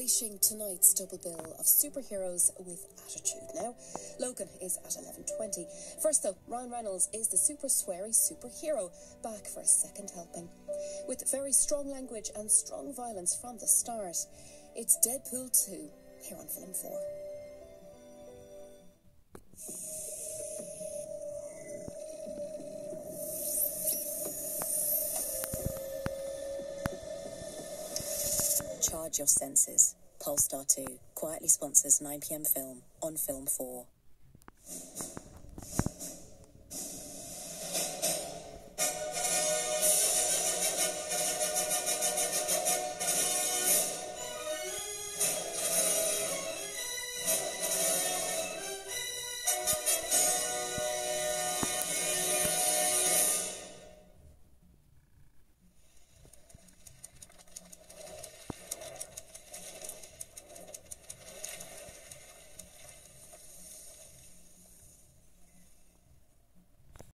Unleashing tonight's double bill of superheroes with attitude. Now, Logan is at 11.20. First though, Ryan Reynolds is the super sweary superhero, back for a second helping. With very strong language and strong violence from the start. It's Deadpool 2, here on Film 4. Your Senses. Polestar 2 quietly sponsors 9pm film on Film 4.